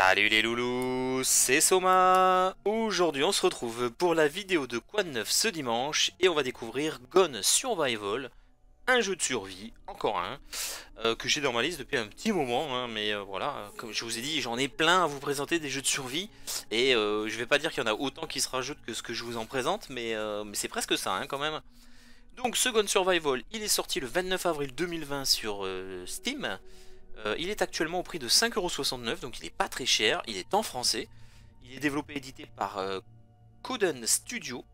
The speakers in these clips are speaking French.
Salut les loulous, c'est Soma Aujourd'hui on se retrouve pour la vidéo de Quoi de neuf ce dimanche et on va découvrir Gone Survival, un jeu de survie, encore un, euh, que j'ai dans ma liste depuis un petit moment, hein, mais euh, voilà, comme je vous ai dit, j'en ai plein à vous présenter des jeux de survie, et euh, je vais pas dire qu'il y en a autant qui se rajoutent que ce que je vous en présente, mais, mais c'est presque ça hein, quand même. Donc ce Gone Survival, il est sorti le 29 avril 2020 sur Steam, euh, il est actuellement au prix de 5,69€, donc il n'est pas très cher, il est en français. Il est développé et édité par euh, Coden Studio.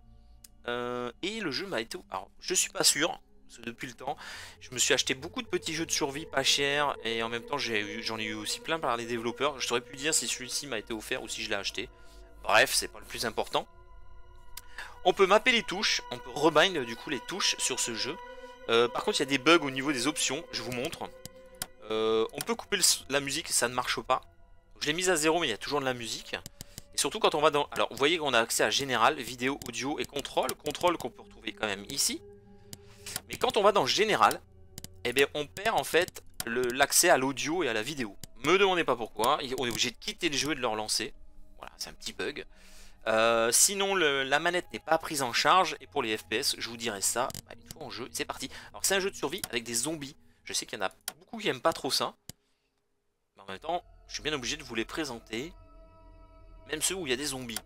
Euh, et le jeu m'a été... Alors, je suis pas sûr, parce depuis le temps, je me suis acheté beaucoup de petits jeux de survie pas chers, et en même temps j'en ai, eu aussi plein par les développeurs. Je saurais pu dire si celui-ci m'a été offert ou si je l'ai acheté. Bref, c'est pas le plus important. On peut mapper les touches, on peut rebind du coup les touches sur ce jeu. par contre, il y a des bugs au niveau des options, je vous montre. Euh, on peut couper la musique, ça ne marche pas. Je l'ai mise à zéro, mais il y a toujours de la musique. Et surtout quand on va dans... Alors, vous voyez qu'on a accès à Général, Vidéo, Audio et Contrôle. Contrôle qu'on peut retrouver quand même ici. Mais quand on va dans Général, eh bien, on perd en fait l'accès à l'audio et à la vidéo. Me demandez pas pourquoi. On est obligé de quitter le jeu et de le relancer. Voilà, c'est un petit bug. Euh, sinon, la manette n'est pas prise en charge. Et pour les FPS, je vous dirai ça bah, une fois en jeu. C'est parti. Alors, c'est un jeu de survie avec des zombies. Je sais qu'il y en a qui n'aiment pas trop ça. En même temps, je suis bien obligé de vous les présenter. Même ceux où il y a des zombies.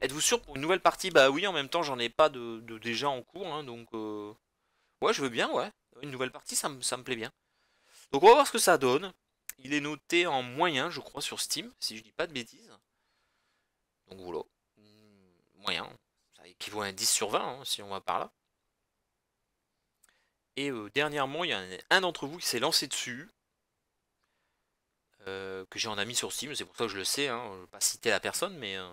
Êtes-vous sûr pour une nouvelle partie? Bah oui, en même temps, j'en ai pas de, déjà en cours. Hein, donc, euh, ouais, je veux bien, ouais. Une nouvelle partie, ça, me plaît bien. Donc, on va voir ce que ça donne. Il est noté en moyen, je crois, sur Steam, si je dis pas de bêtises. Donc voilà. Moyen. Ça équivaut à un 10 sur 20, hein, si on va par là. Et euh, dernièrement, il y a un, d'entre vous qui s'est lancé dessus. Euh, que j'ai en ami sur Steam, c'est pour ça que je le sais, hein, je ne vais pas citer la personne, mais euh,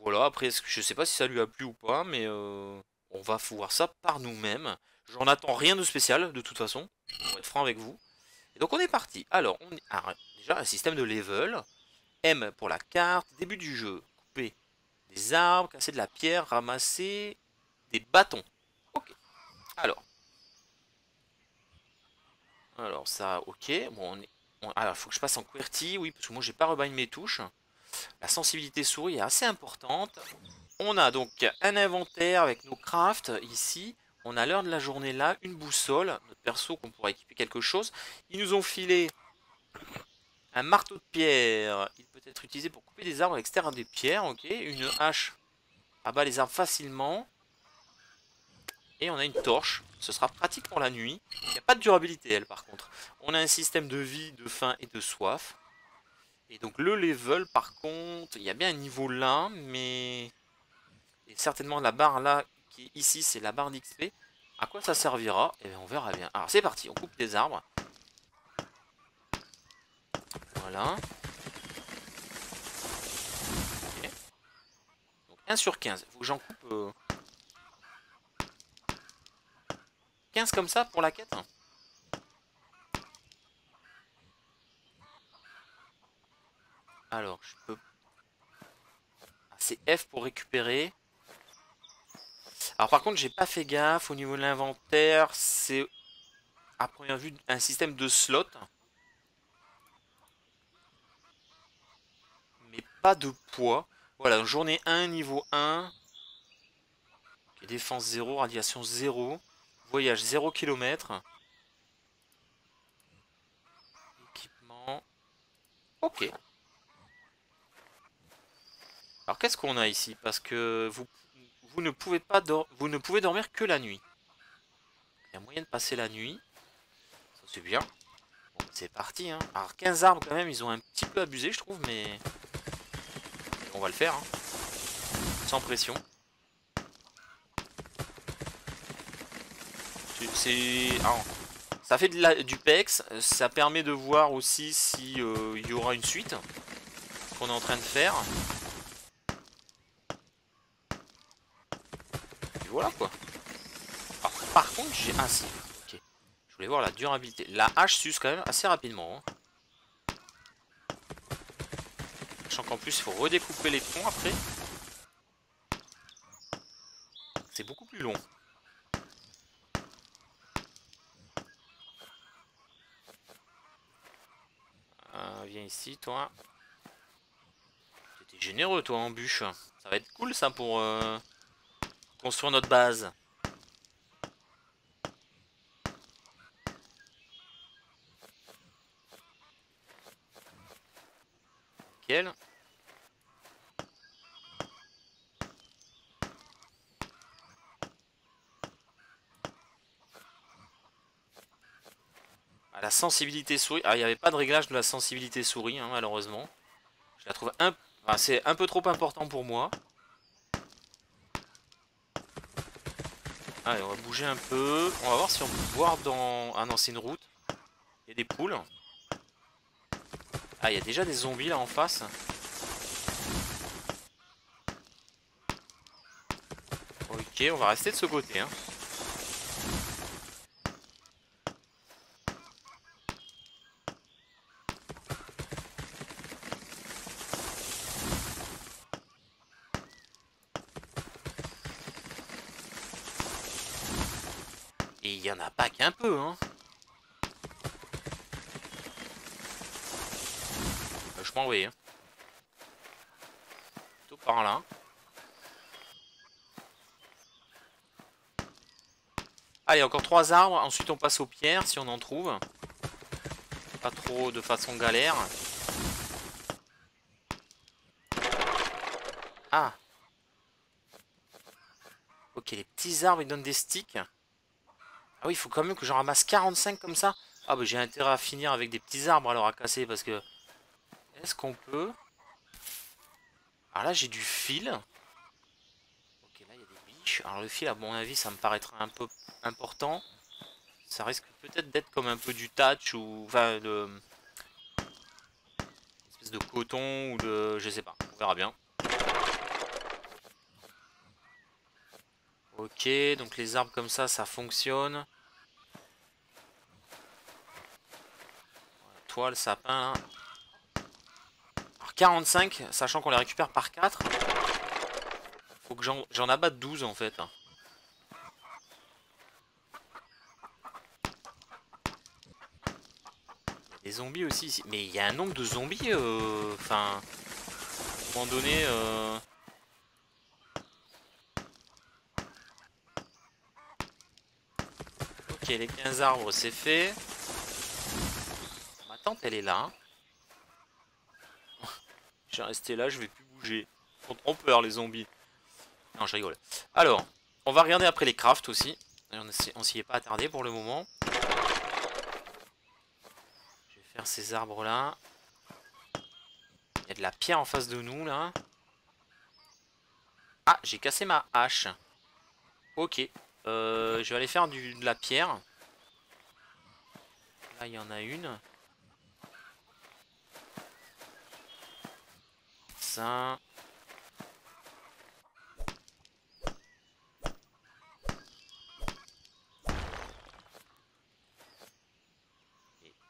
voilà, après je sais pas si ça lui a plu ou pas, mais on va voir ça par nous-mêmes. J'en attends rien de spécial de toute façon, pour être franc avec vous. Donc on est parti. Alors, on déjà un système de level. M pour la carte, début du jeu, couper des arbres, casser de la pierre, ramasser des bâtons. Ok. Alors, alors ça, ok. Bon, on est... alors, il faut que je passe en QWERTY, oui, parce que moi, j'ai pas rebind mes touches. La sensibilité souris est assez importante. On a donc un inventaire avec nos crafts ici. On a l'heure de la journée là, une boussole, notre perso qu'on pourra équiper quelque chose. Ils nous ont filé un marteau de pierre. Il peut être utilisé pour couper des arbres à l'extérieur des pierres, ok. Une hache abat les arbres facilement. Et on a une torche. Ce sera pratique pour la nuit. Il n'y a pas de durabilité, elle, par contre. On a un système de vie, de faim et de soif. Et donc le level, par contre, il y a bien un niveau là, mais... Et certainement la barre là, qui est ici, c'est la barre d'XP. À quoi ça servira? Et eh on verra bien. Alors c'est parti, on coupe des arbres. Voilà. Donc 1 sur 15. Il faut que j'en coupe... Euh, 15 comme ça pour la quête Alors, je peux... Ah, c'est F pour récupérer. Alors par contre, j'ai pas fait gaffe au niveau de l'inventaire. C'est à première vue un système de slot. Mais pas de poids. Voilà, journée 1, niveau 1. défense 0, radiation 0. Voyage 0 km. Équipement. Ok. Alors qu'est-ce qu'on a ici? Parce que vous, vous, ne pouvez pas vous ne pouvez dormir que la nuit. Il y a moyen de passer la nuit. Ça c'est bien. C'est parti. Hein. Alors 15 arbres quand même, ils ont un petit peu abusé je trouve, mais on va le faire. Hein. Sans pression. C'est... Ça fait du PEX, ça permet de voir aussi si euh, il y aura une suite qu'on est en train de faire. Et voilà quoi. par contre, j'ai... Ah si. Je voulais voir la durabilité. La hache s'use quand même assez rapidement. Hein. Sachant qu'en plus, il faut redécouper les troncs après. C'est beaucoup plus long. Viens ici, toi. t'es généreux toi en bûche. Ça va être cool ça pour euh, construire notre base. Nickel. La sensibilité souris. Ah, il n'y avait pas de réglage de la sensibilité souris, hein, malheureusement. Je la trouve un... c'est un peu trop important pour moi. Allez, on va bouger un peu. On va voir si on peut voir dans... Ah non, c'est une route. Il y a des poules. Ah, il y a déjà des zombies là en face. Ok, on va rester de ce côté. Hein. Et il qu'un peu, hein. Euh, je m'en vais, hein. Par là. Allez, encore trois arbres. Ensuite, on passe aux pierres, si on en trouve. Pas trop de façon galère. Ah Ok, les petits arbres, ils donnent des sticks. Ah oui, il faut quand même que j'en ramasse 45 comme ça. Ah bah j'ai intérêt à finir avec des petits arbres alors à casser parce que... Est-ce qu'on peut... Alors là j'ai du fil. Ok là il y a des biches. Alors le fil à mon avis ça me paraîtra un peu important. Ça risque peut-être d'être comme un peu du tatch ou... Enfin de... Espèce de coton ou de... Je sais pas. On verra bien. Ok, donc les arbres comme ça, ça fonctionne. Toile, sapin. Alors 45, sachant qu'on les récupère par 4. Faut que j'en abatte 12 en fait. Des zombies aussi ici. Mais il y a un nombre de zombies. Euh, enfin, à un moment donné... Euh... Ok, les 15 arbres, c'est fait. Ma tante, elle est là. je vais rester là, je vais plus bouger. Ils font trop peur, les zombies. Non, je rigole. Alors, on va regarder après les crafts aussi. On s'y est pas attardé pour le moment. Je vais faire ces arbres-là. Il y a de la pierre en face de nous, là. Ah, j'ai cassé ma hache. Ok. Euh, je vais aller faire de la pierre. Là, il y en a une. Ça.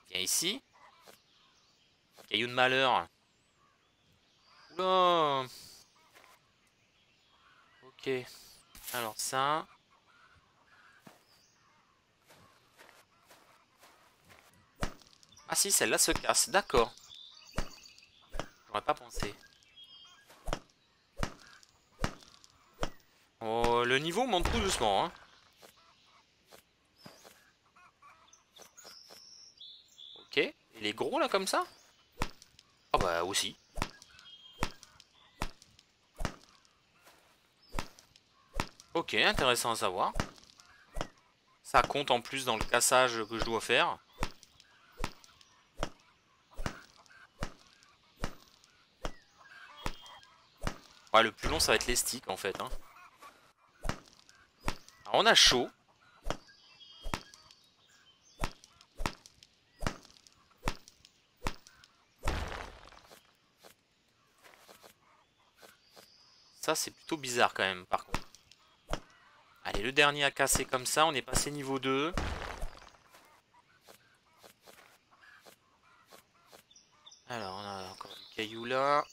viens ici. Caillou de malheur. Oula Ok. Alors ça... Ah si, celle-là se casse, d'accord. J'aurais pas pensé. Oh, le niveau monte tout doucement. Hein. Ok, il est gros là comme ça? Ah bah aussi. Ok, intéressant à savoir. Ça compte en plus dans le cassage que je dois faire. le plus long, ça va être les sticks, en fait. Hein. On a chaud. Ça, c'est plutôt bizarre, quand même, par contre. Allez, le dernier à casser comme ça. On est passé niveau 2. Alors, on a encore du caillou là.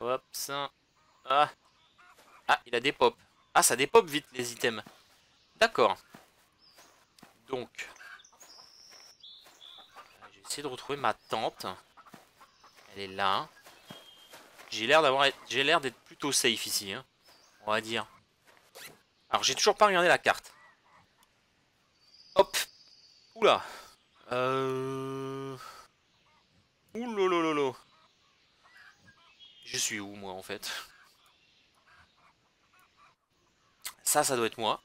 Hop, ça. Ah. Ah, il a des pop. Ah, ça dépop vite les items. D'accord. Donc. J'ai essayé de retrouver ma tente. Elle est là. J'ai l'air d'avoir, j'ai l'air d'être plutôt safe ici, hein, on va dire. Alors j'ai toujours pas regardé la carte. Hop. Oula. Euh... Je suis où moi en fait? Ça, ça doit être moi.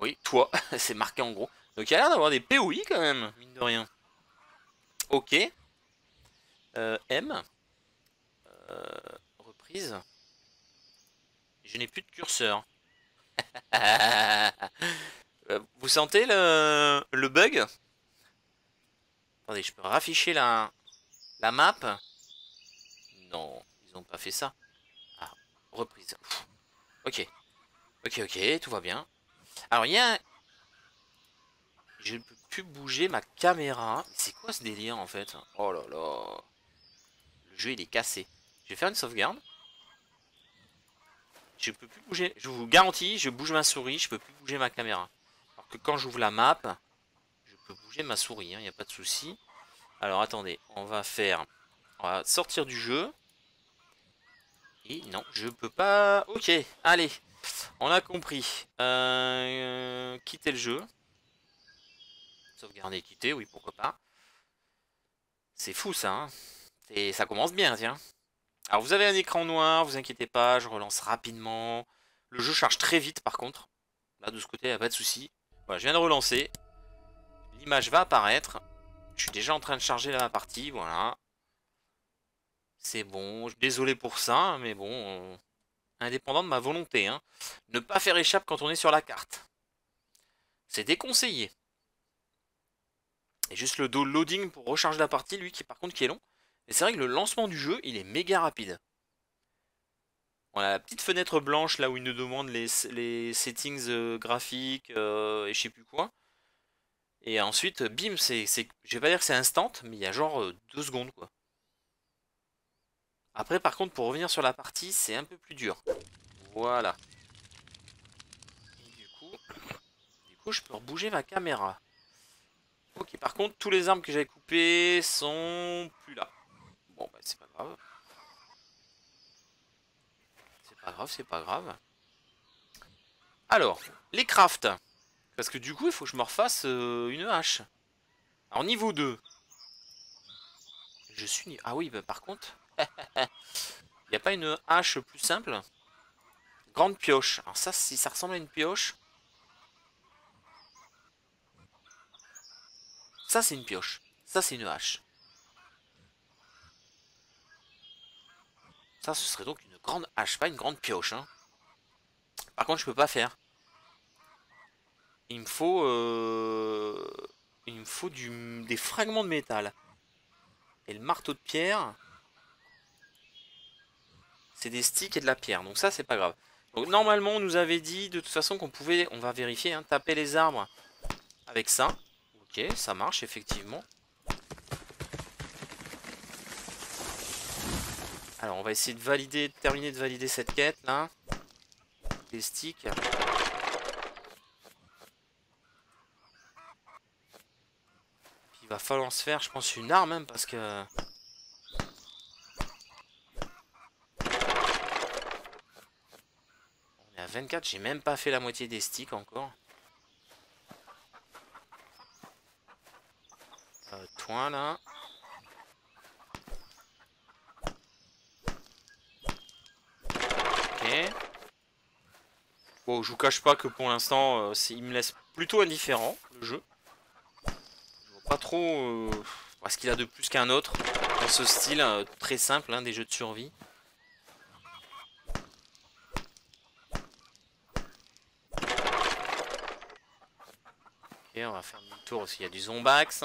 Oui, toi, c'est marqué en gros. Donc il y a l'air d'avoir des POI quand même, mine de rien. Ok. Euh, M. Euh, reprise. Je n'ai plus de curseur. Euh, vous sentez le, bug? Attendez, je peux rafficher la, la map? Non, ils n'ont pas fait ça. Ah, reprise. Ok. Ok, ok, tout va bien. Alors, il y a... Je ne peux plus bouger ma caméra. C'est quoi ce délire, en fait? Oh là là. Le jeu, il est cassé. Je vais faire une sauvegarde. Je peux plus bouger. Je vous garantis, je bouge ma souris, je peux plus bouger ma caméra. Alors que quand j'ouvre la map, je peux bouger ma souris, il hein, n'y a pas de souci. Alors attendez, on va faire... On va sortir du jeu. Et non, je peux pas... Ok, allez. On a compris. Euh, quitter le jeu. Sauvegarder quitter, oui, pourquoi pas. C'est fou ça. Hein et ça commence bien, tiens. Alors vous avez un écran noir, vous inquiétez pas, je relance rapidement. Le jeu charge très vite par contre. Là de ce côté, il n'y a pas de souci. Voilà, je viens de relancer. L'image va apparaître. Je suis déjà en train de charger la partie, voilà. C'est bon, désolé pour ça, mais bon, indépendant de ma volonté. Hein. Ne pas faire échappe quand on est sur la carte. C'est déconseillé. Et juste le loading pour recharger la partie, lui, qui par contre qui est long. Et c'est vrai que le lancement du jeu, il est méga rapide. On a la petite fenêtre blanche là où il nous demande les, settings euh, graphiques euh, et je sais plus quoi. Et ensuite, bim, c'est, je vais pas dire que c'est instant, mais il y a genre euh, deux secondes quoi. Après, par contre, pour revenir sur la partie, c'est un peu plus dur. Voilà. du coup, du coup, je peux rebouger ma caméra. Ok, par contre, tous les armes que j'avais coupées sont plus là. Bon, bah, c'est pas grave. C'est pas grave, c'est pas grave. Alors, les crafts. Parce que du coup, il faut que je me refasse euh, une hache. Alors, niveau 2. Je suis... Ah oui, bah, par contre... Il a pas une hache plus simple? Grande pioche. Alors ça, si ça ressemble à une pioche... Ça, c'est une pioche. Ça, c'est une hache. Ça, ce serait donc une grande hache, pas une grande pioche. Hein. Par contre, je peux pas faire. Il me faut... Euh, il me faut du... des fragments de métal. Et le marteau de pierre... C'est des sticks et de la pierre. Donc ça, c'est pas grave. Normalement, on nous avait dit de toute façon qu'on pouvait... On va vérifier, hein, taper les arbres avec ça. Ok, ça marche effectivement. Alors on va essayer de valider, de terminer de valider cette quête là. Les sticks. Il va falloir se faire je pense une arme même parce que... On est à 24, j'ai même pas fait la moitié des sticks encore. Euh, là. Bon, je vous cache pas que pour l'instant, euh, il me laisse plutôt indifférent, le jeu. Je vois pas trop euh, ce qu'il a de plus qu'un autre dans ce style euh, très simple hein, des jeux de survie. On va faire un tour aussi. Il y a du zombax.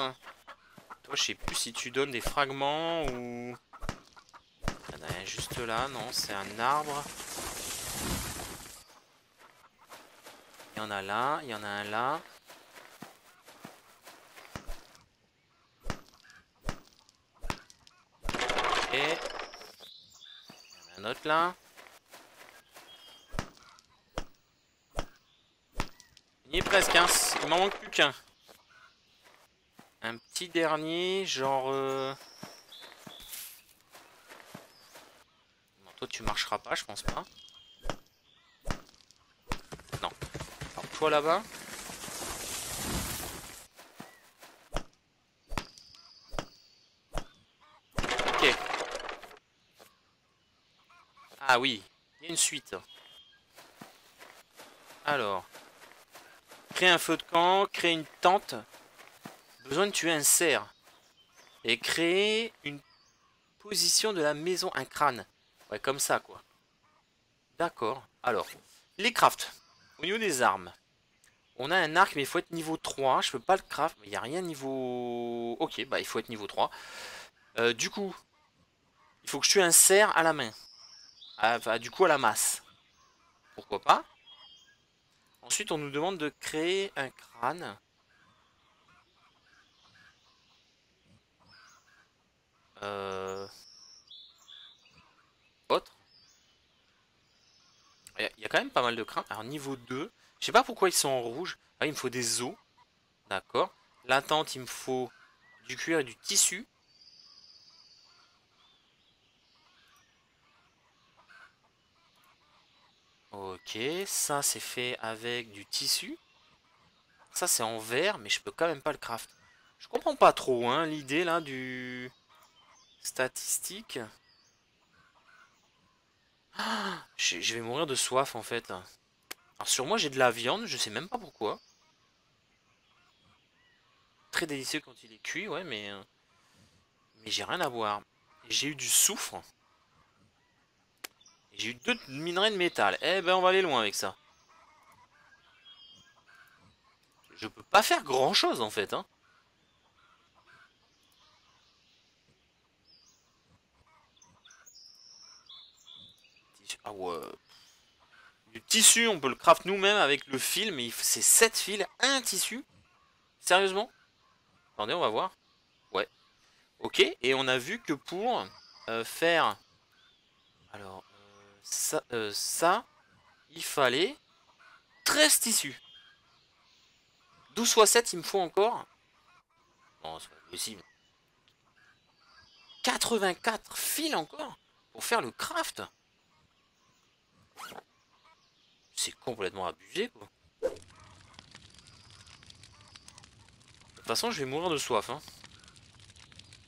Toi, je sais plus si tu donnes des fragments ou... Il y en a un juste là, non, c'est un arbre. Il y en a là, il y en a un là. En a un autre là. Il est presque, hein. il m'en manque plus qu'un. Un petit dernier, genre... Euh, toi tu marcheras pas, je pense pas. Non. Alors toi là-bas. Ok. Ah oui, il y a une suite. Alors. Créer un feu de camp, créer une tente. Besoin de tuer un cerf. Et créer une position de la maison, un crâne. Ouais, comme ça, quoi. D'accord. Alors, les crafts. Au niveau des armes. On a un arc, mais il faut être niveau 3. Je peux pas le craft. Il n'y a rien niveau... Ok, bah il faut être niveau 3. Euh, du coup, il faut que je tue un cerf à la main. Enfin, du coup, à la masse. Pourquoi pas Ensuite, on nous demande de créer un crâne. Euh... Autre. Il y a quand même pas mal de crânes. Alors, niveau 2. Je sais pas pourquoi ils sont en rouge. Ah, il me faut des os. D'accord. La tente, il me faut du cuir et du tissu. Ok, ça c'est fait avec du tissu. Ça c'est en verre, mais je peux quand même pas le craft. Je comprends pas trop hein, l'idée là du statistique. Ah, je vais mourir de soif en fait. Alors sur moi j'ai de la viande, je sais même pas pourquoi. Très délicieux quand il est cuit, ouais, mais... Euh, mais j'ai rien à boire. J'ai eu du soufre. J'ai eu deux minerais de métal. Eh ben on va aller loin avec ça. Je peux pas faire grand chose en fait. Hein. Ah ouais. Du tissu, on peut le craft nous-mêmes avec le fil, mais c'est 7 fils, un tissu. Sérieusement? Attendez, on va voir. Ouais. Ok, et on a vu que pour euh, faire... Alors, ça, euh, ça, il fallait 13 tissus. 12 fois 7, il me faut encore... Non, c'est pas possible. 84 fils encore pour faire le craft c'est complètement abusé, quoi. De toute façon, je vais mourir de soif, hein.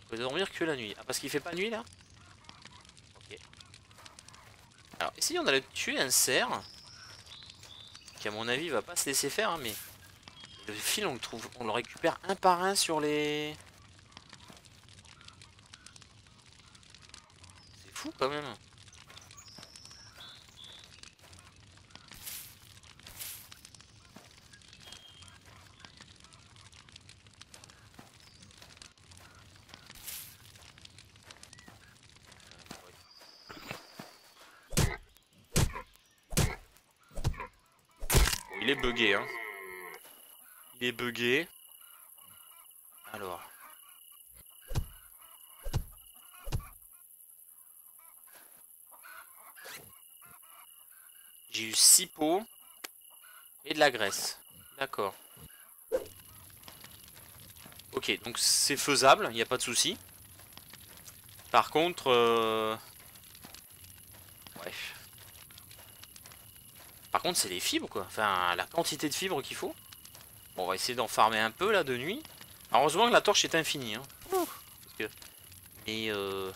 Je vais dormir que la nuit. Ah, parce qu'il fait pas nuit, là Ok. Alors, essayons d'aller tuer un cerf. Qui, à mon avis, va pas se laisser faire, hein, mais... Le fil, on le trouve... On le récupère un par un sur les... C'est fou, quand même. Il est bugué, hein. Il est bugué. Alors. J'ai eu 6 pots et de la graisse. D'accord. Ok, donc c'est faisable, il n'y a pas de souci. Par contre... Euh... Par contre, c'est les fibres, quoi. Enfin, la quantité de fibres qu'il faut. Bon, on va essayer d'en farmer un peu, là, de nuit. heureusement que la torche est infinie, hein. Mais, euh...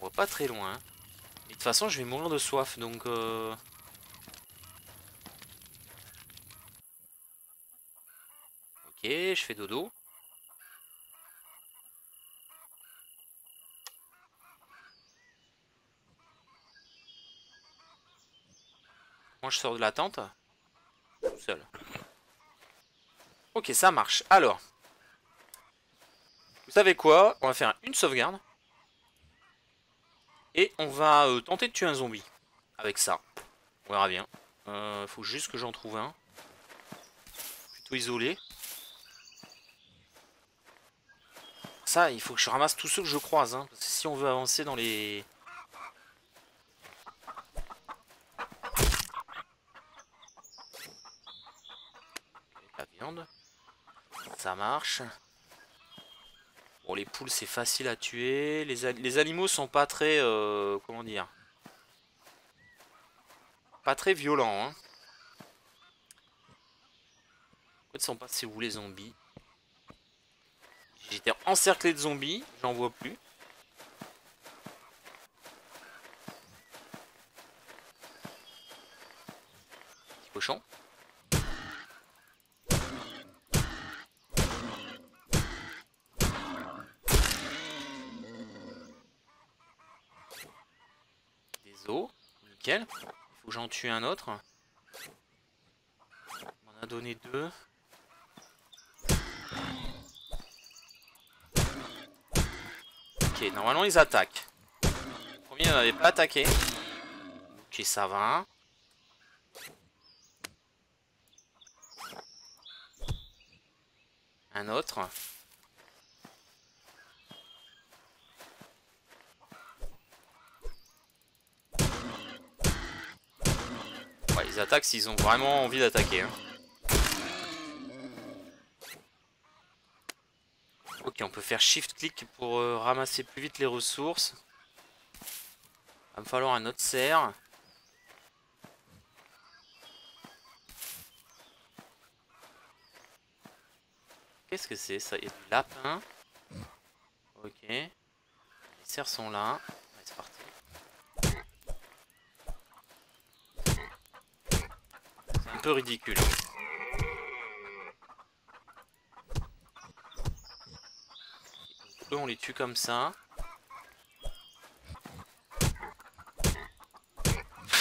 On va pas très loin. Hein. de toute façon, je vais mourir de soif, donc... Euh... Ok, je fais dodo. Je sors de la tente. Tout seul. Ok, ça marche. Alors. Vous savez quoi? On va faire une sauvegarde. Et on va euh, tenter de tuer un zombie. Avec ça. On verra bien. Euh, faut juste que j'en trouve un. Plutôt isolé. Ça, il faut que je ramasse tous ceux que je croise. Hein, parce que si on veut avancer dans les... Ça marche. Bon, les poules, c'est facile à tuer. Les, les, animaux sont pas très... Euh, comment dire? Pas très violents, hein. Ils sont passés où les zombies? J'étais encerclé de zombies, j'en vois plus. Petit cochon. Des os, Il faut que j'en tue un autre. On en a donné deux. Ok, normalement ils attaquent. Le premier n'avait pas attaqué. Ok, ça va. Un autre. Ouais, ils attaquent s'ils ont vraiment envie d'attaquer. Hein. Ok, on peut faire shift-click pour euh, ramasser plus vite les ressources. Va me falloir un autre cerf. Qu'est-ce que c'est ça? Il y a du lapin. Ok. Les cerfs sont là. c'est parti. C'est un ridicule. Eux, on les tue comme ça.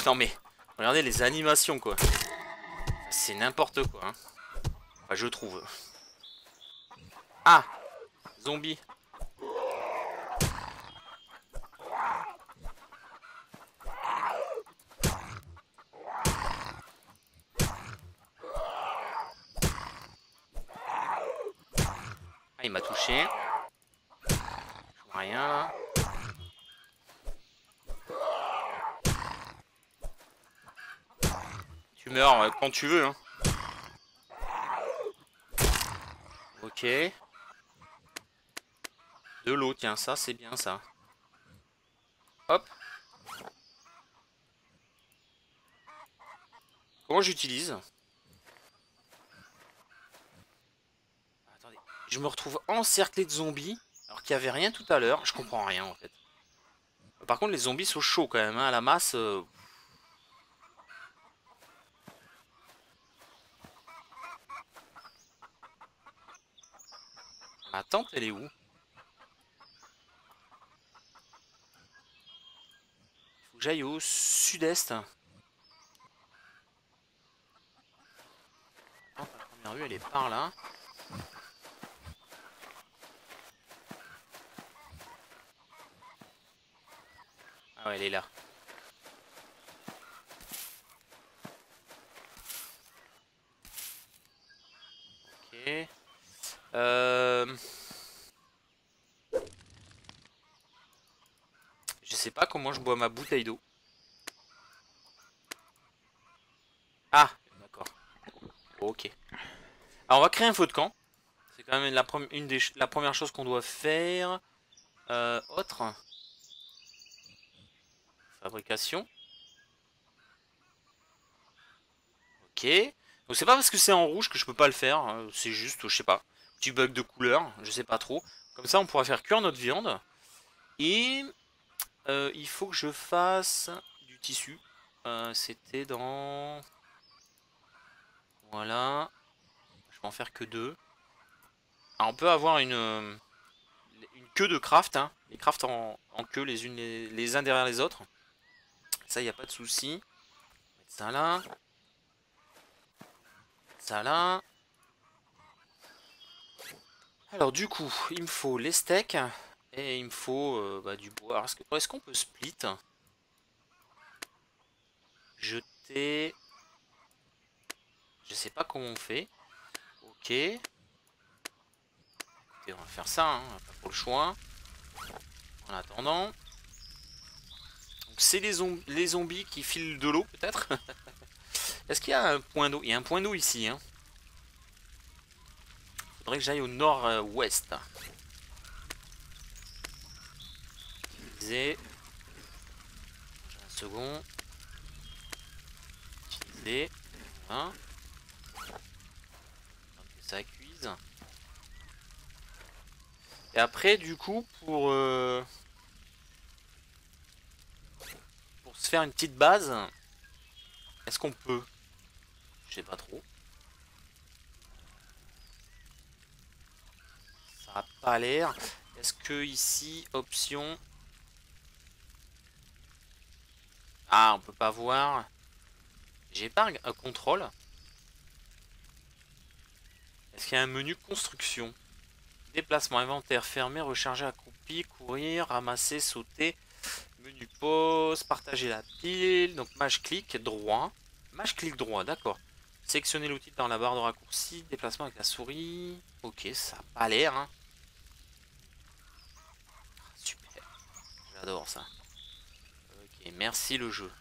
Non mais, regardez les animations quoi. C'est n'importe quoi. Hein. Je trouve. Ah Zombie. Ah, il m'a touché rien là. Tu meurs euh, quand tu veux. Hein. Ok. De l'eau, tiens, ça c'est bien ça. Hop. Comment j'utilise? Attendez, je me retrouve encerclé de zombies. Alors qu'il n'y avait rien tout à l'heure. Je comprends rien en fait. Par contre les zombies sont chauds quand même. Hein, à la masse... Euh. Ma tante elle est où faut j'aille au sud-est. La première rue elle est par là. elle est là. Ok. Euh... Je je bois ma bouteille d'eau. Ah, d'accord. Ok. Alors on va créer un feu de camp. C'est quand même la première chose qu'on doit faire. Euh, autre. Fabrication. Ok. Donc c'est pas parce que c'est en rouge que je peux pas le faire. Hein. C'est juste, je sais pas, petit bug de couleur, je sais pas trop. Comme ça, on pourra faire cuire notre viande. Et euh, il faut que je fasse du tissu. Euh, c'était dans... Voilà. Je vais en faire que deux. on peut avoir une, queue de craft. Hein. Les craft en, queue les uns derrière les autres. Ça, il n'y a pas de souci. Ça là. Ça là. Alors du coup, il me faut les steaks. Et il me faut euh, bah, du bois. Est-ce qu'on peut split Jeter. Je sais pas comment on fait. Ok. on va faire ça, hein, pas pour le choix. En attendant. C'est les, zombies qui filent de l'eau, peut-être Est-ce qu'il y a un point d'eau? Il y a un point d'eau ici. Hein. Faudrait que j'aille au nord-ouest. Utiliser. Un second. Utiliser. Que ça cuise. Et après, du coup, pour... Euh, pour se faire une petite base, est-ce qu'on peut? Je sais pas trop. Ça a pas l'air. Est-ce que ici, option... Ah, on peut pas voir. J'ai pas un contrôle. Est-ce qu'il y a un menu construction? Déplacement, inventaire, fermé, recharger, accroupi, courir, ramasser, sauter, menu pause, partager la pile, donc mage clic droit, mage clic droit, d'accord. Sélectionner l'outil dans la barre de raccourci, déplacement avec la souris, ok, ça a pas l'air, hein. Super, j'adore ça. Merci le jeu.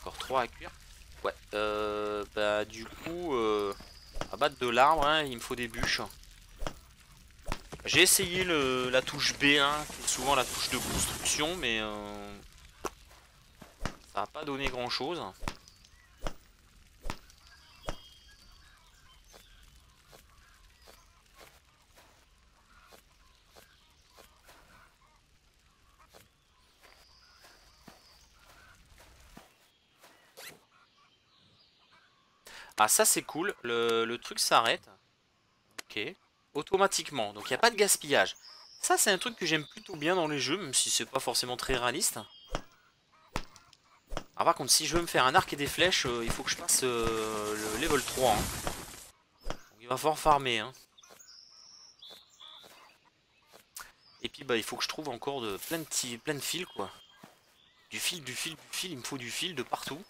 Encore 3 à cuire. Ouais, euh, bah du coup, euh, à battre de l'arbre, hein, il me faut des bûches. J'ai essayé le, la touche B, hein, souvent la touche de construction, mais euh, ça n'a pas donné grand chose. Ah ça c'est cool, le, truc s'arrête. Ok. Automatiquement, donc il n'y a pas de gaspillage. Ça c'est un truc que j'aime plutôt bien dans les jeux, même si c'est pas forcément très réaliste. Ah par contre si je veux me faire un arc et des flèches, euh, il faut que je passe euh, le level 3. Hein. il va falloir farmer. Hein. Et puis bah il faut que je trouve encore de plein de, plein de fils quoi. Du fil, du fil, du fil, il me faut du fil de partout.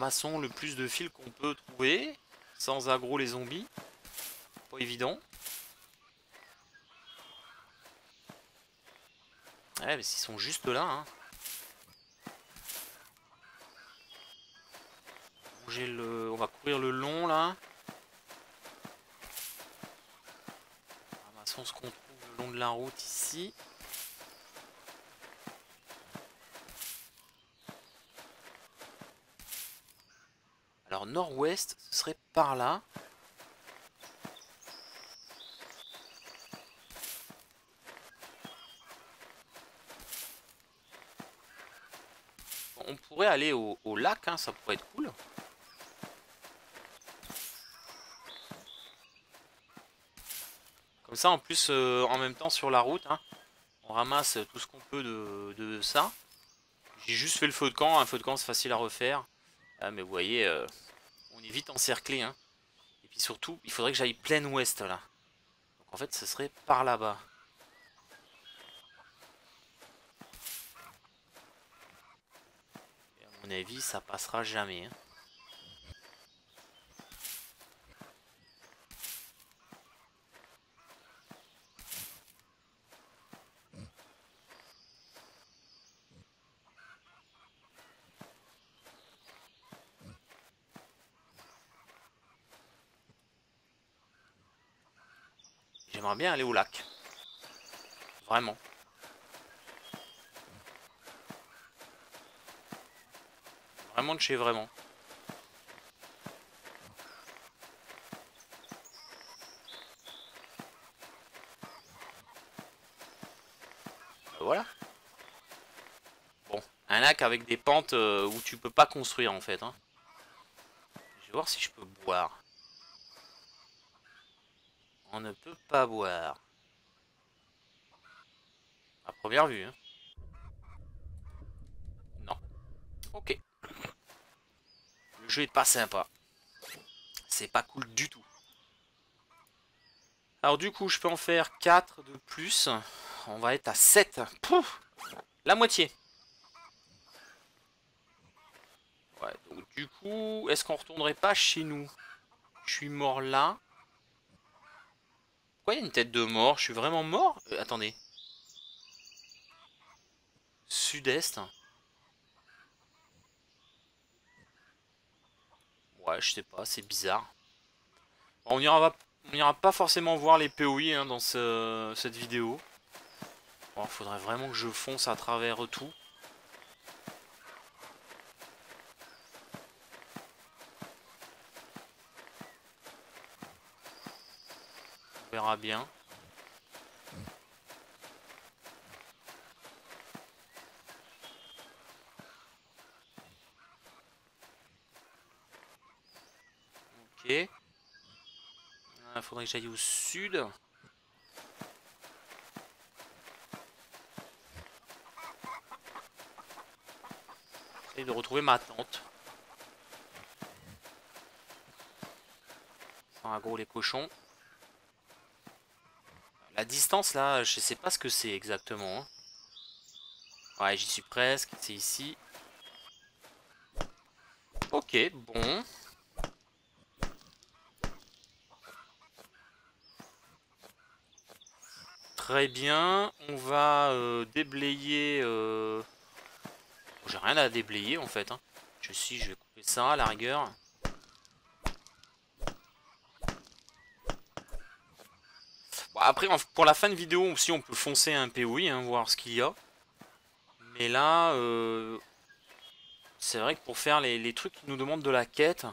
Ramassons le plus de fils qu'on peut trouver, sans aggro les zombies. Pas évident. Ouais, mais s'ils sont juste là, hein. le... On va courir le long, là. Ramassons ce qu'on trouve le long de la route, ici. Nord-ouest, ce serait par là. On pourrait aller au, lac, hein, ça pourrait être cool. Comme ça, en plus, euh, en même temps, sur la route, hein, on ramasse tout ce qu'on peut de, ça. J'ai juste fait le feu de camp. Un feu de camp, c'est facile à refaire. Ah, mais vous voyez, euh, vite encerclé. Hein. Et puis surtout, il faudrait que j'aille plein ouest là. Donc en fait, ce serait par là-bas. À mon avis, ça passera jamais. Hein. J'aimerais bien aller au lac. Vraiment. Vraiment de chez vraiment. Voilà. Bon, un lac avec des pentes euh, où tu peux pas construire en fait. Hein. Je vais voir si je peux boire. On ne peut pas boire. À première vue. Hein. Non. Ok. Le jeu est pas sympa. C'est pas cool du tout. Alors du coup, je peux en faire 4 de plus. On va être à 7. Pouf La moitié. Ouais, donc du coup, est-ce qu'on retournerait pas chez nous? Je suis mort là il y a une tête de mort? Je suis vraiment mort? Euh, Attendez. Sud-est. Ouais, je sais pas, c'est bizarre. on ira, on pas forcément voir les POI hein, dans cette vidéo. Il faudrait vraiment que je fonce à travers tout. On verra bien. Ok. Il ah, faudrait que j'aille au sud. de retrouver ma tante. Sans gros les cochons. La distance là, je sais pas ce que c'est exactement. Hein. Ouais, j'y suis presque, c'est ici. Ok, bon. Très bien, on va euh, déblayer... Euh, j'ai rien à déblayer en fait. Hein. Je suis, je vais couper ça à la rigueur. Après, pour la fin de vidéo aussi, on peut foncer un POI, hein, voir ce qu'il y a. Mais là, euh, c'est vrai que pour faire les, trucs qui nous demandent de la quête,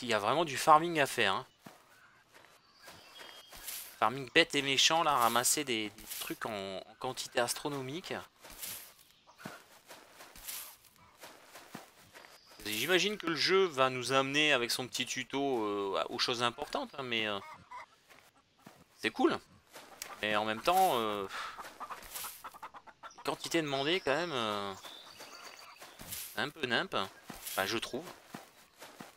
il y a vraiment du farming à faire. Hein. Farming bête et méchant, là, ramasser des, trucs en quantité astronomique. J'imagine que le jeu va nous amener avec son petit tuto euh, aux choses importantes, hein, mais euh, c'est cool. Mais en même temps, euh, quantité demandée quand même, un peu nimp, enfin, je trouve.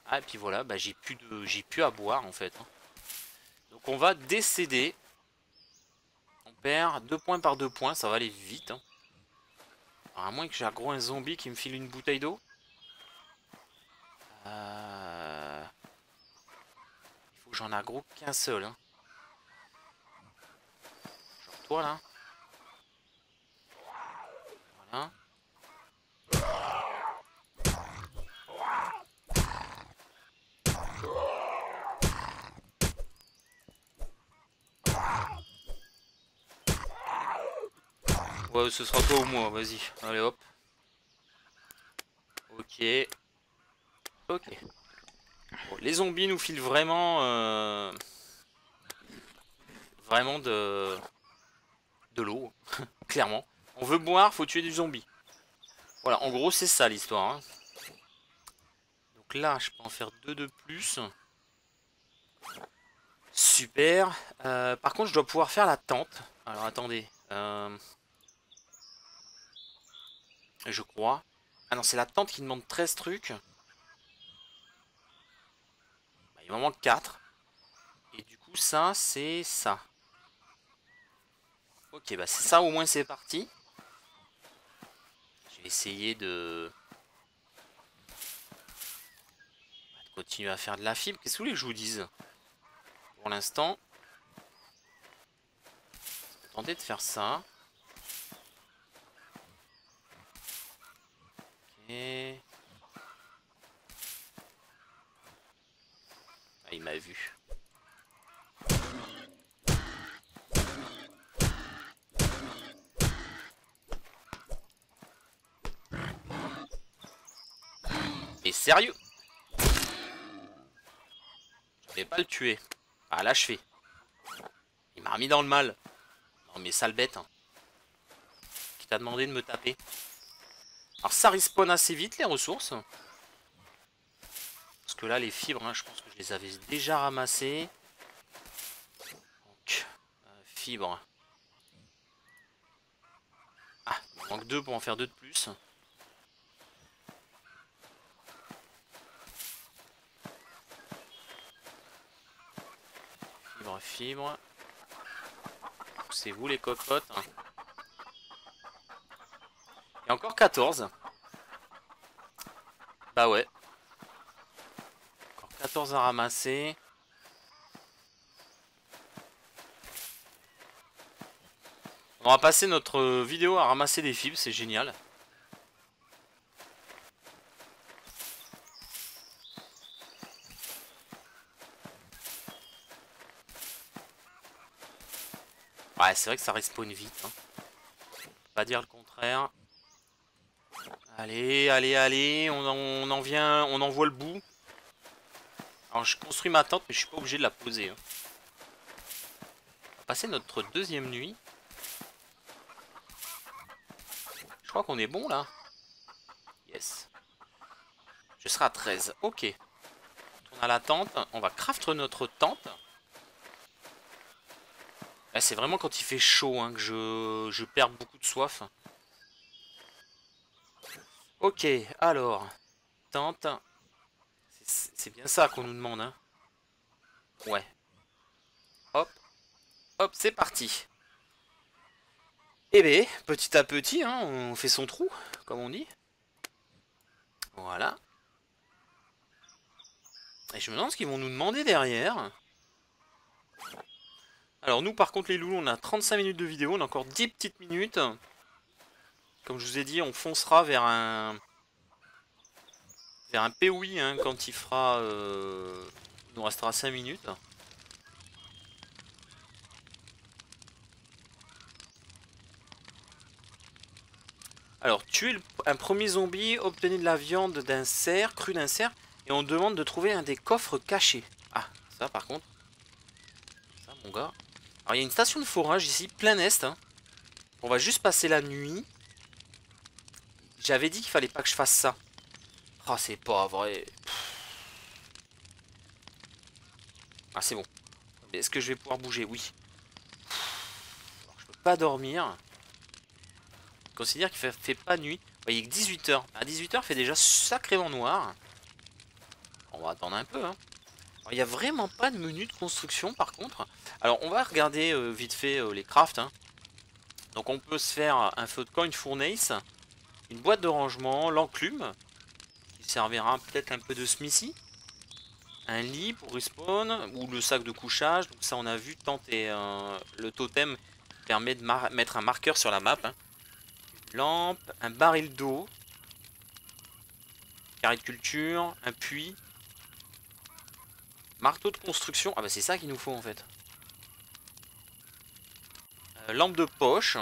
Ah et puis voilà, bah, j'ai plus de, j'ai plus à boire en fait. Hein. Donc on va décéder. On perd deux points par deux points, ça va aller vite. Hein. à moins que j'ai gros un zombie qui me file une bouteille d'eau. Euh, il faut que j'en agro qu'un seul. Hein. Toi là. Voilà. Ouais, ce sera toi ou moi, vas-y. Allez hop. Ok. Ok. les zombies nous filent vraiment... Euh, vraiment de... De l'eau, clairement. On veut boire, faut tuer du zombie. Voilà, en gros c'est ça l'histoire. Hein. Donc là, je peux en faire deux de plus. Super. Euh, par contre, je dois pouvoir faire la tente. Alors attendez. Euh, je crois. Ah non, c'est la tente qui demande 13 trucs. Il m'en manque 4. Et du coup, ça, c'est ça. Ok, bah c'est ça, au moins c'est parti. Je vais essayer de... continuer à faire de la fibre. Qu'est-ce que vous voulez que je vous dise? Pour l'instant, tenter de faire ça. Ok. il m'a vu. Sérieux Je vais pas le tuer. Ah l'achever. Il m'a remis dans le mal. Non mais sale bête. Hein. Qui t'a demandé de me taper. Alors ça respawn assez vite les ressources là, les fibres, hein, je pense que je les avais déjà ramassées. Donc, euh, fibres. Ah, il manque deux pour en faire deux de plus. Fibre, fibre. C'est vous les cocottes. A encore 14. Bah ouais. 14 à ramasser. On va passer notre vidéo à ramasser des fibres, c'est génial. C'est vrai que ça respawn vite. Hein. Pas dire le contraire. Allez, allez, allez, on en, vient, on en voit le bout. Alors je construis ma tente, mais je suis pas obligé de la poser. Hein. On va passer notre deuxième nuit. Je crois qu'on est bon là. Yes. Je serai à 13. Ok. On a la tente. On va craft notre tente. C'est vraiment quand il fait chaud hein, que je, je perds beaucoup de soif. Ok, alors. Tente. C'est bien ça qu'on nous demande. Hein. Ouais. Hop. Hop, c'est parti. Eh bien, petit à petit, hein, on fait son trou, comme on dit. Voilà. Et je me demande ce qu'ils vont nous demander derrière. Alors nous, par contre, les loulous, on a 35 minutes de vidéo. On a encore 10 petites minutes. Comme je vous ai dit, on foncera vers un... Vers un POI hein, quand il fera... Euh... Il nous restera 5 minutes. Alors, tuer un premier zombie, obtenez de la viande d'un cerf, cru d'un cerf, et on demande de trouver un des coffres cachés. Ah, ça par contre. Ça, mon gars. Alors, il y a une station de forage ici, plein est. Hein. On va juste passer la nuit. J'avais dit qu'il fallait pas que je fasse ça. Ah, c'est pas vrai. Ah, c'est bon. Est-ce que je vais pouvoir bouger? Oui. je peux pas dormir. Je considère qu'il fait, fait pas nuit. il est que 18h. À 18h, il fait déjà sacrément noir. On va attendre un peu. Hein. Il n'y a vraiment pas de menu de construction, par contre. Alors, on va regarder euh, vite fait euh, les crafts. Hein. Donc, on peut se faire un feu de camp, une fournaise une boîte de rangement, l'enclume, qui servira peut-être un peu de smithy, un lit pour respawn, ou le sac de couchage, donc ça on a vu, tenter euh, le totem permet de mettre un marqueur sur la map, hein. une lampe, un baril d'eau, carré de culture, un puits, marteau de construction, ah bah c'est ça qu'il nous faut en fait. Euh, lampe de poche,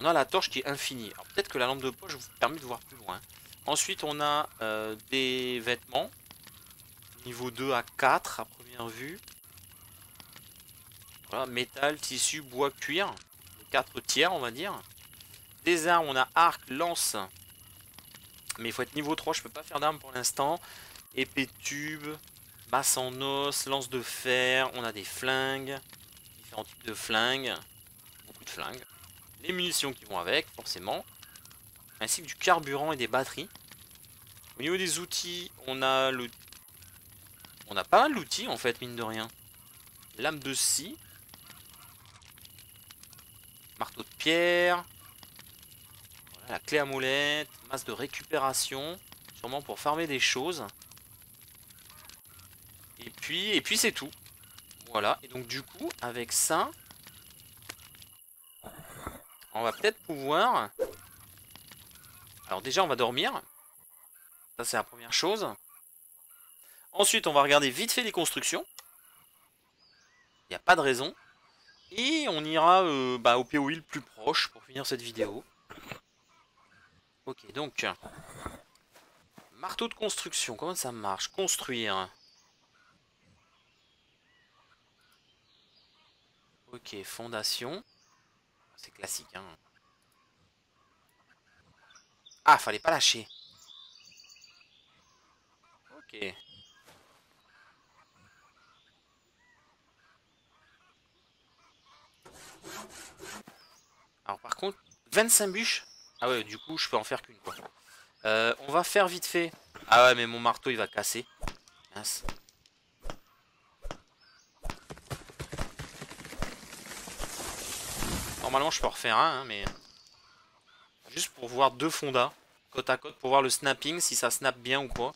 on a la torche qui est infinie. Alors peut-être que la lampe de poche vous permet de voir plus loin. Ensuite, on a euh, des vêtements. Niveau 2 à 4 à première vue. Voilà, métal, tissu, bois, cuir. 4 tiers, on va dire. Des armes, on a arc, lance. Mais il faut être niveau 3, je peux pas faire d'armes pour l'instant. Épée tube, masse en os, lance de fer. On a des flingues. Différents types de flingues. Beaucoup de flingues les munitions qui vont avec, forcément, ainsi que du carburant et des batteries. Au niveau des outils, on a le... On a pas mal d'outils, en fait, mine de rien. Lame de scie. Marteau de pierre. la clé à molette. Masse de récupération. Sûrement pour farmer des choses. Et puis, c'est tout. Voilà. Et donc, du coup, avec ça, on va peut-être pouvoir... Alors déjà, on va dormir. Ça, c'est la première chose. Ensuite, on va regarder vite fait les constructions. Il n'y a pas de raison. Et on ira euh, bah, au POI le plus proche pour finir cette vidéo. Ok, donc... Marteau de construction, comment ça marche? Construire. Ok, fondation. C'est classique, hein. Ah, fallait pas lâcher. Ok. Alors par contre, 25 bûches Ah ouais, du coup, je peux en faire qu'une, quoi. Euh, on va faire vite fait. Ah ouais, mais mon marteau, il va casser. Mince. Normalement, je peux refaire un, hein, mais... Juste pour voir deux fondas, côte à côte, pour voir le snapping, si ça snap bien ou quoi.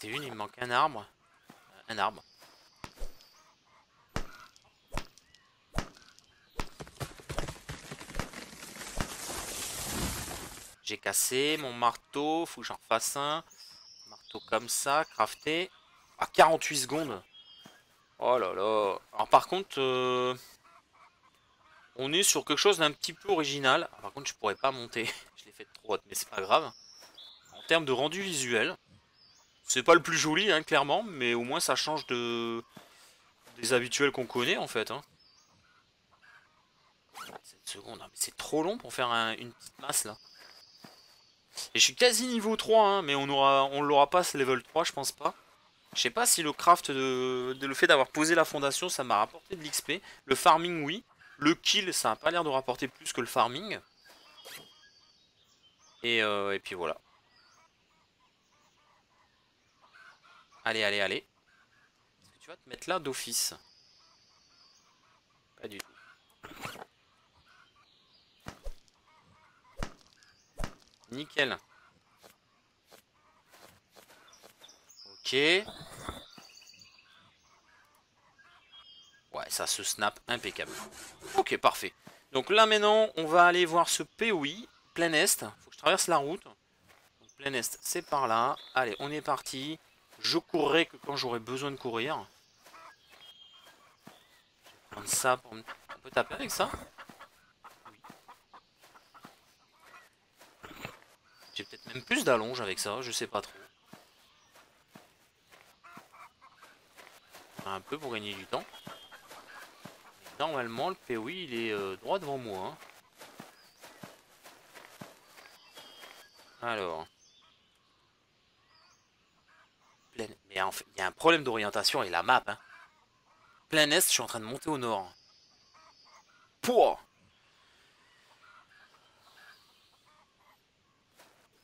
T'es une, il me manque un arbre. Euh, un arbre. J'ai cassé mon marteau. Faut que j'en fasse un. Marteau comme ça, crafté. À 48 secondes. Oh là là. Alors par contre, euh, on est sur quelque chose d'un petit peu original. par contre, je pourrais pas monter. je l'ai fait trop haute, mais c'est pas grave. En termes de rendu visuel, c'est pas le plus joli, hein, clairement, mais au moins ça change de des habituels qu'on connaît en fait. Hein. 7 secondes, hein, mais c'est trop long pour faire une petite masse là. Et je suis quasi niveau 3, hein, mais on aura, on l'aura pas ce level 3, je pense pas. Je sais pas si le craft, de, le fait d'avoir posé la fondation, ça m'a rapporté de l'XP. Le farming, oui. Le kill, ça n'a pas l'air de rapporter plus que le farming. Et, euh, et puis voilà. Allez, allez, allez. Est-ce que tu vas te mettre là d'office? Pas du tout. Nickel. Ok. Ouais, ça se snap impeccable. Ok, parfait. Donc là maintenant, on va aller voir ce POI, plein est. Faut que je traverse la route. plein est, c'est par là. Allez, on est parti. Je courrai que quand j'aurai besoin de courir. Je vais prendre ça pour. On peut taper avec ça? J'ai peut-être même plus d'allonge avec ça, je sais pas trop. Un peu pour gagner du temps. Normalement, le POI, il est euh, droit devant moi. Hein. Alors. Mais en fait, il y a un problème d'orientation et la map. Hein. Plein est, je suis en train de monter au nord. Pouah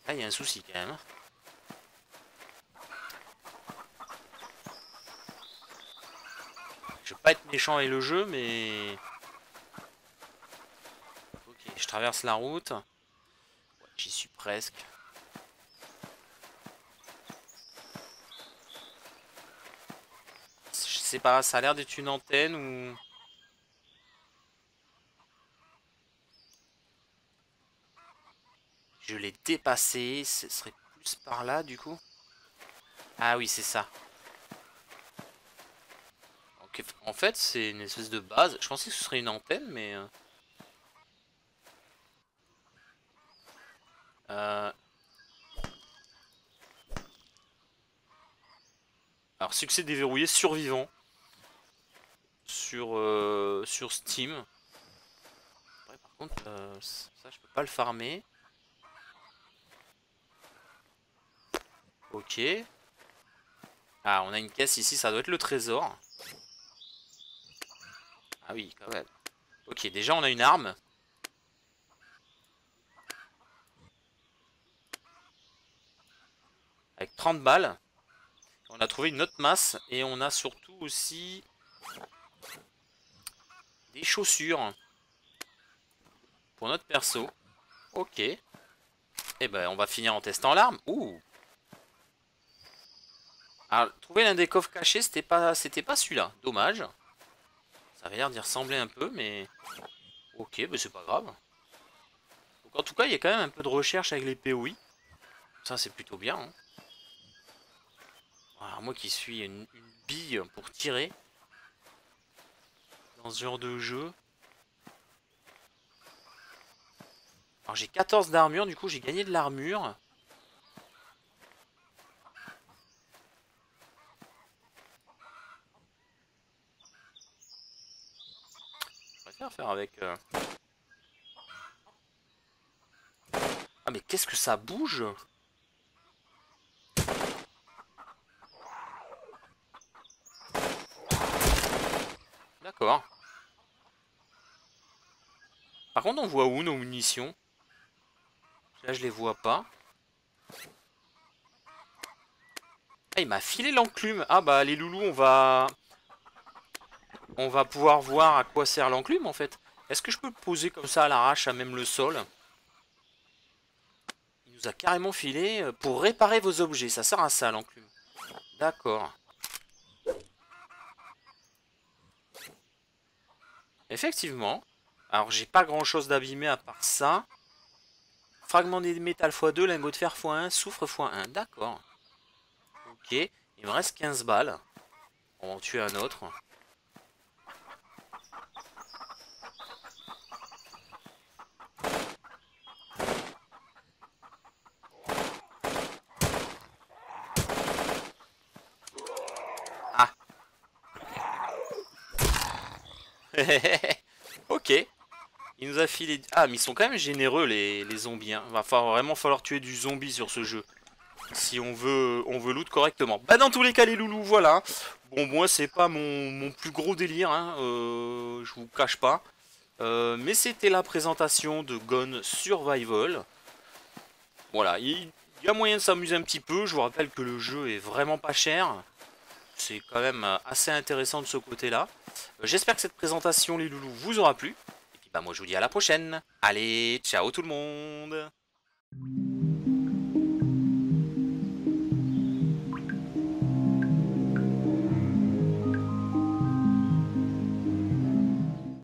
Ah, il y a un souci quand même. Hein. Je veux pas être méchant avec le jeu, mais... Ok, je traverse la route. J'y suis presque. Je pas, ça a l'air d'être une antenne ou... Je l'ai dépassé. Ce serait plus par là, du coup. Ah oui, c'est ça. en fait, c'est une espèce de base. Je pensais que ce serait une antenne, mais... Euh... euh alors, succès déverrouillé, survivant. Sur, euh, sur Steam. par contre, euh, ça, je peux pas le farmer. Ok. Ah, on a une caisse ici, ça doit être le trésor. Ah oui, quand même. Ok, déjà on a une arme. Avec 30 balles. On a trouvé une autre masse. Et on a surtout aussi... Des chaussures. Pour notre perso. Ok. Et eh ben, on va finir en testant l'arme. Ouh alors, trouver l'un des coffres cachés, c'était pas, c'était pas celui-là. Dommage. Ça avait l'air d'y ressembler un peu, mais... Ok, mais c'est pas grave. Donc, en tout cas, il y a quand même un peu de recherche avec les POI. Ça, c'est plutôt bien. Hein. moi qui suis une, une, bille pour tirer. Dans ce genre de jeu. Alors, j'ai 14 d'armure, du coup, j'ai gagné de l'armure. Faire avec... Euh. Ah mais qu'est-ce que ça bouge? D'accord. Par contre, on voit où nos munitions? Là, je les vois pas. Ah, il m'a filé l'enclume. Ah bah, les loulous, on va on va pouvoir voir à quoi sert l'enclume en fait. Est-ce que je peux le poser comme ça à l'arrache à même le sol? Il nous a carrément filé euh, pour réparer vos objets. Ça sert à ça l'enclume. D'accord. Effectivement. Alors j'ai pas grand chose d'abîmé à part ça. fragment de métal x2, lingot de fer x1, soufre x1. D'accord. Ok, il me reste 15 balles. On va en tuer un autre. ok. Il nous a filé... Ah, mais ils sont quand même généreux, les, zombies. Hein. Va vraiment falloir tuer du zombie sur ce jeu. Si on veut, on veut loot correctement. Bah, dans tous les cas, les loulous, voilà. Bon, moi, c'est pas mon, plus gros délire. Hein. Euh, je vous cache pas. Euh, mais c'était la présentation de Gone Survival. Voilà, il y a moyen de s'amuser un petit peu. Je vous rappelle que le jeu est vraiment pas cher. C'est quand même assez intéressant de ce côté-là. J'espère que cette présentation, les loulous, vous aura plu. Et puis bah moi je vous dis à la prochaine. Allez, ciao tout le monde